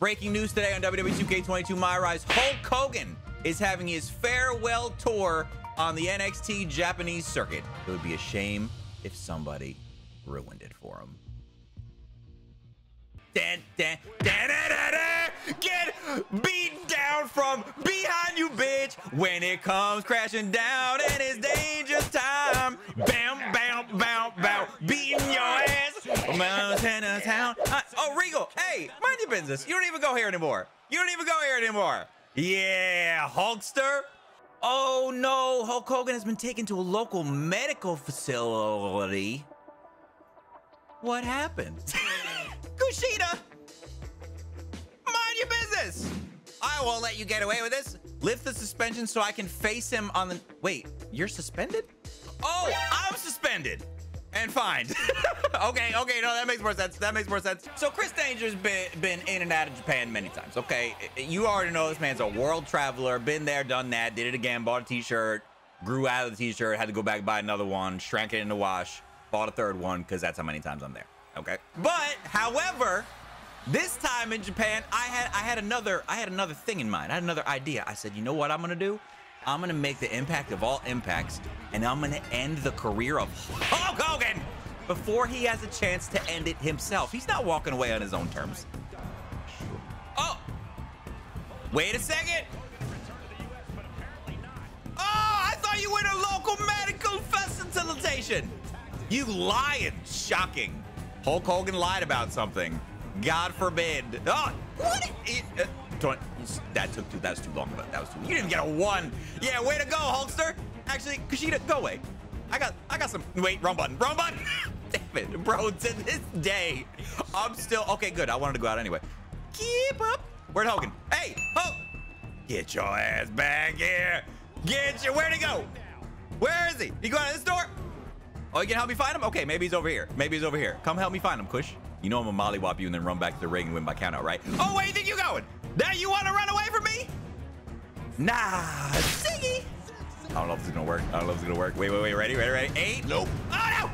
Breaking news today on WWE 2K22 My Rise. Hulk Hogan is having his farewell tour on the NXT Japanese circuit. It would be a shame if somebody ruined it for him. Dan, dan, dan. Get beat down from behind you, bitch. When it comes crashing down and it's dangerous oh, Regal. Hey, mind your business. You don't even go here anymore. You don't even go here anymore. Yeah, Hulkster. Oh no, Hulk Hogan has been taken to a local medical facility. What happened? Kushida! Mind your business! I won't let you get away with this. Lift the suspension so I can face him on the... Wait, you're suspended? Oh, I'm suspended and fined. okay, okay, no, that makes more sense. That makes more sense. So Chris Danger's been been in and out of Japan many times. Okay, you already know this man's a world traveler. Been there, done that. Did it again. Bought a T-shirt. Grew out of the T-shirt. Had to go back buy another one. Shrank it in the wash. Bought a third one because that's how many times I'm there. Okay. But however, this time in Japan, I had I had another I had another thing in mind. I had another idea. I said, you know what I'm gonna do? I'm gonna make the impact of all impacts, and I'm gonna end the career of Hulk Hogan before he has a chance to end it himself. He's not walking away on his own terms. Oh, wait a second. Oh, I thought you in a local medical facilitation. You lying. Shocking. Hulk Hogan lied about something. God forbid. Oh, what? It, uh, don't, that took too, that was too long, but that was too, long. you didn't get a one. Yeah, way to go, Hulkster. Actually, Kushida, go away. I got, I got some, wait, wrong button, wrong button. Damn it, bro, to this day, I'm still, okay, good. I wanted to go out anyway. Keep up. Where'd Hogan? Hey, Hulk. Get your ass back here. Get your, where'd he go? Where is he? He go out of this door? Oh, you can help me find him? Okay, maybe he's over here. Maybe he's over here. Come help me find him, Kush. You know I'm gonna mollywop you and then run back to the ring and win by countout, right? Oh, where you think you're going? Now you want to run away from me? Nah, Siggy. I don't know if it's gonna work. I don't know if it's gonna work. Wait, wait, wait. Ready, ready, ready. Eight. Nope. Oh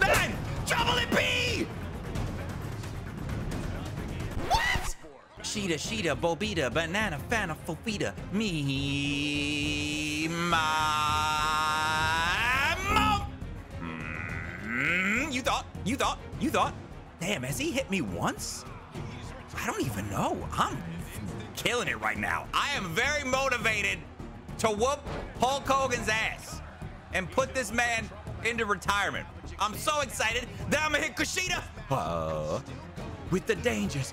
no. Nine. Trouble in P. What? Sheeta, Sheeta, Bobita, Banana, Fana, Fofita, me, my, mom. Mm, you thought, you thought, you thought. Damn, has he hit me once? I don't even know. I'm killing it right now. I am very motivated to whoop Hulk Hogan's ass and put this man into retirement. I'm so excited that I'm gonna hit Kushida uh, with the dangers.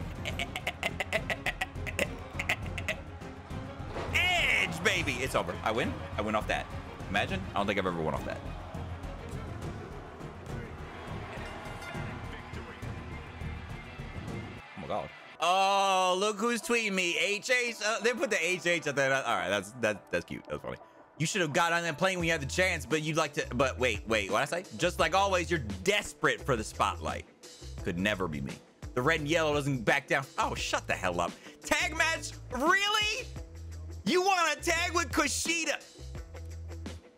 Edge, baby. It's over. I win. I win off that. Imagine. I don't think I've ever won off that. Oh my god. Oh, look who's tweeting me. HH. Uh, they put the HH at that. All right, that's that, that's cute. That's funny. You should have got on that plane when you had the chance, but you'd like to. But wait, wait. What I say? Just like always, you're desperate for the spotlight. Could never be me. The red and yellow doesn't back down. Oh, shut the hell up. Tag match? Really? You want to tag with Kushida?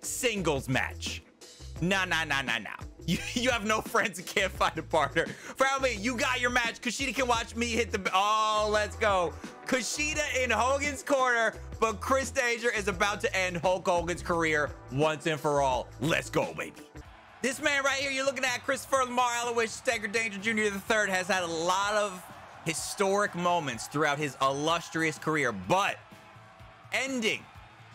Singles match. Nah, nah, nah, nah, nah. You, you have no friends and can't find a partner. Probably you got your match. Kushida can watch me hit the. Oh, let's go. Kushida in Hogan's corner, but Chris Danger is about to end Hulk Hogan's career once and for all. Let's go, baby. This man right here, you're looking at Christopher Lamar Aloysius Taker Danger Jr. III has had a lot of historic moments throughout his illustrious career, but ending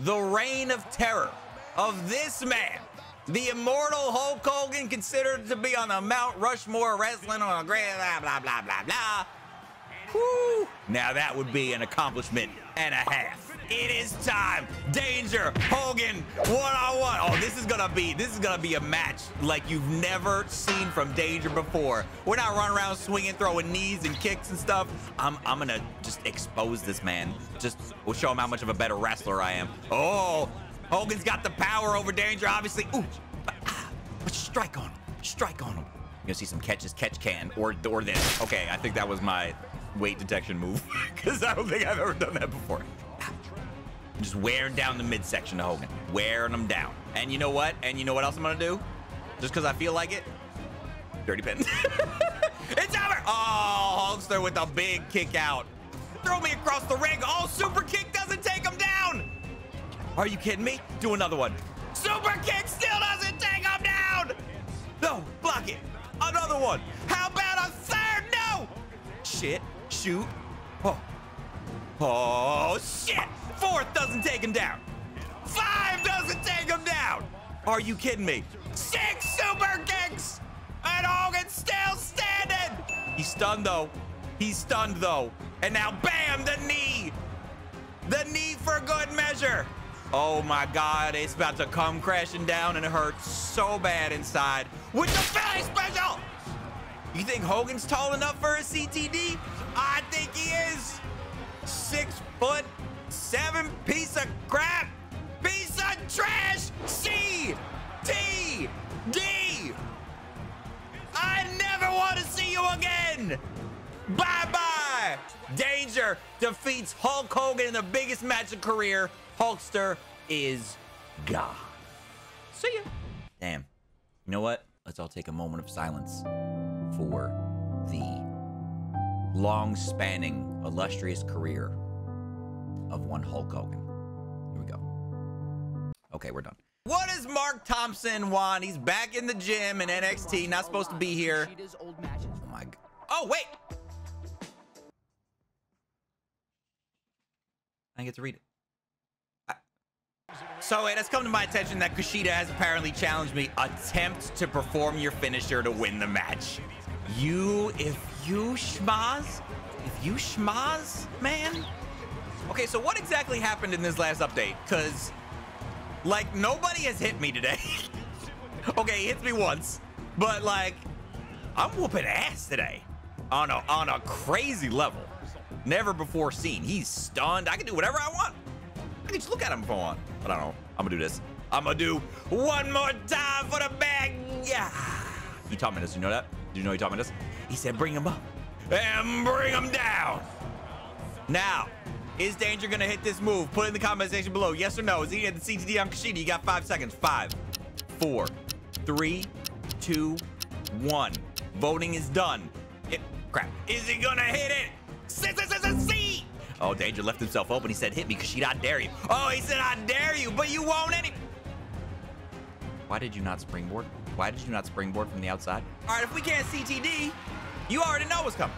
the reign of terror of this man the immortal Hulk Hogan, considered to be on the Mount Rushmore wrestling on a grand blah, blah, blah, blah, blah. Whew. Now that would be an accomplishment and a half. It is time. Danger, Hogan, one-on-one. Oh, this is gonna be, this is gonna be a match like you've never seen from Danger before. We're not running around swinging, throwing knees and kicks and stuff. I'm, I'm gonna just expose this man. Just, we'll show him how much of a better wrestler I am. Oh, Hogan's got the power over Danger, obviously. Ooh, but, ah, but strike on him. Strike on him. You're gonna see some catches, catch can, or or this. Okay, I think that was my weight detection move, because I don't think I've ever done that before. I'm just wearing down the midsection of Hogan, wearing them down. And you know what? And you know what else I'm gonna do? Just because I feel like it, Dirty pin. it's over. Oh, Hulkster with a big kick out. Throw me across the ring. Oh, super kick Are you kidding me? Do another one. Super kick still doesn't take him down. No, block it. Another one. How about a third? No. Shit. Shoot. Oh. Oh, shit. Fourth doesn't take him down. Five doesn't take him down. Are you kidding me? Six super kicks. And Hogan's still standing. He's stunned, though. He's stunned, though. And now, bam, the knee. The knee for good measure. Oh my God, it's about to come crashing down and it hurts so bad inside with the Philly special. You think Hogan's tall enough for a CTD? I think he is. Six foot, seven piece of crap, piece of trash. C T D. I never want to see you again. Bye bye. Danger defeats Hulk Hogan in the biggest match of career. Hulkster is gone. See ya. Damn. You know what? Let's all take a moment of silence for the long spanning, illustrious career of one Hulk Hogan. Here we go. Okay, we're done. What does Mark Thompson want? He's back in the gym in NXT, not supposed to be here. Oh my god. Oh, wait. I get to read it. So it has come to my attention that Kushida has apparently challenged me. Attempt to perform your finisher to win the match. You, if you schmaz, if you schmaz, man. Okay, so what exactly happened in this last update? Because, like, nobody has hit me today. okay, he hits me once, but like, I'm whooping ass today on a on a crazy level, never before seen. He's stunned. I can do whatever I want. I can just look at him if I want. But I don't know. I'm gonna do this. I'm gonna do one more time for the bag. Yeah. He taught me this. You know that? Did you know he taught me this? He said, bring him up and bring him down. Now, is Danger gonna hit this move? Put it in the comment section below. Yes or no? Is he at the CTD on Kushida? You got five seconds. Five, four, three, two, one. Voting is done. It, crap. Is he gonna hit it? C. Oh, Danger left himself open. He said, hit me, Kushida, I dare you. Oh, he said, I dare you, but you won't any... Why did you not springboard? Why did you not springboard from the outside? All right, if we can't CTD, you already know what's coming.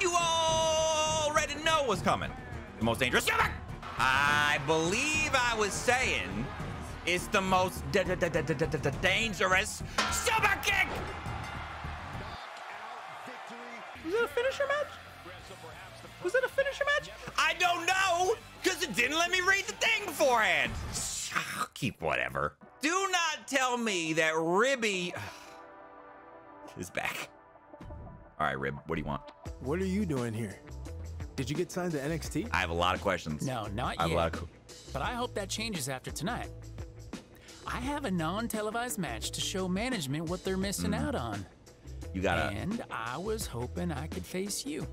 You already know what's coming. The most dangerous super. I believe I was saying it's the most dangerous super kick. Was it a finisher match? Was it a finisher match? I don't know, because it didn't let me read the thing beforehand. Keep whatever. Do not tell me that Ribby is back. All right, Rib, what do you want? What are you doing here? Did you get signed to NXT? I have a lot of questions. No, not I have a lot yet. of. But I hope that changes after tonight. I have a non-televised match to show management what they're missing Mm. out on. You gotta. And I was hoping I could face you.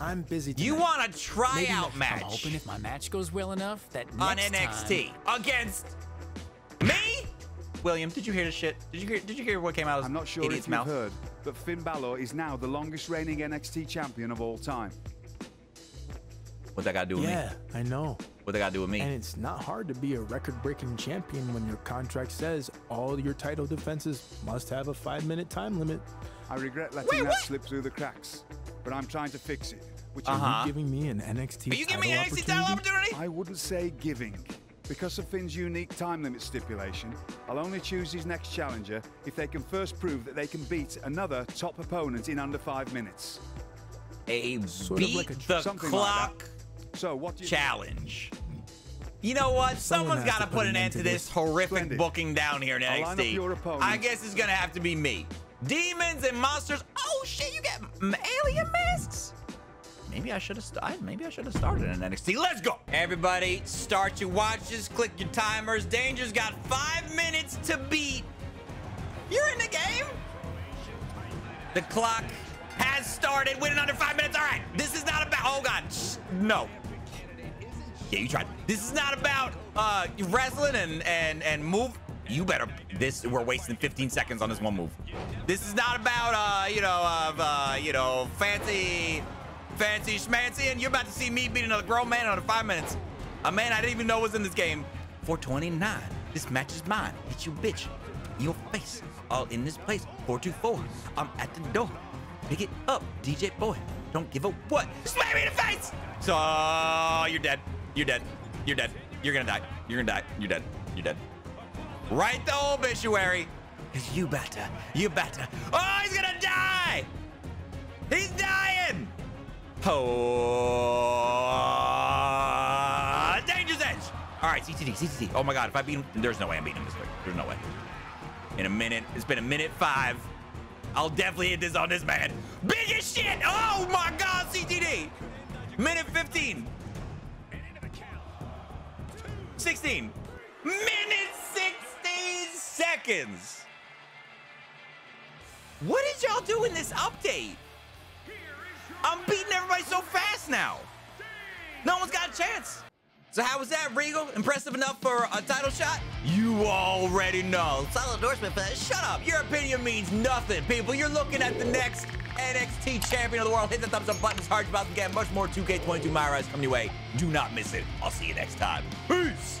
I'm busy. You want a Maybe tryout next- match I'm hoping if my match goes well enough that on NXT time- against me? William, did you hear this shit? Did you hear? Did you hear what came out of I'm not sure idiot's if you've mouth? heard, but Finn Balor is now the longest reigning NXT champion of all time. What that got to do with Yeah, me? Yeah, I know. What that got to do with me? And it's not hard to be a record-breaking champion when your contract says all your title defenses must have a five-minute time limit. I regret letting Wait, that slip through the cracks, but I'm trying to fix it. Which Uh-huh. Are you giving me an NXT Are you giving me title an NXT title opportunity? I wouldn't say giving. Because of Finn's unique time limit stipulation, I'll only choose his next challenger if they can first prove that they can beat another top opponent in under five minutes. A Sort of beat like a- the something like clock So what do you challenge. You know what? Someone Someone's has got to to put put an an end to this this. horrific Splendid. booking down here in I'll line up NXT. I guess it's gonna have to be me. Demons and monsters. Oh shit! You got m- alien masks. Maybe I should have started. Maybe I should have started in NXT. Let's go, everybody! Start your watches. Click your timers. Danger's got five minutes to beat. You're in the game. The clock has started. Winning under five minutes. All right. This is not about. Oh God. Shh. No. Yeah, you tried. This is not about uh wrestling and and and move. You better. This we're wasting 15 seconds on this one move. This is not about uh, you know, of uh, you know, fancy, fancy schmancy, and you're about to see me beat another grown man in under five minutes. A man I didn't even know was in this game. 429. This match is mine. Hit you, bitch. In your face. All in this place. 424. I'm at the door. Pick it up, DJ boy. Don't give a what. Smack me in the face. So you're dead. You're dead. You're dead. You're gonna die. You're gonna die. You're dead. You're dead. Write the obituary. Cause you better. You better. Oh, he's gonna die. He's dying. Oh, danger's edge. All right, CTD, CTD. Oh my God, if I beat him, there's no way I'm beating him this quick. There's no way. In a minute, it's been a minute five. I'll definitely hit this on this man. Big as shit. Oh my God, CTD. Minute 15. 16. Minute 16 seconds. What did y'all do in this update? I'm beating everybody so fast now. No one's got a chance. So how was that, Regal? Impressive enough for a title shot? You already know. Solid endorsement for that. Shut up. Your opinion means nothing, people. You're looking at the next NXT champion of the world. Hit the thumbs up button. It's hard to about to get much more 2K22 My Rise coming your way. Do not miss it. I'll see you next time. Peace.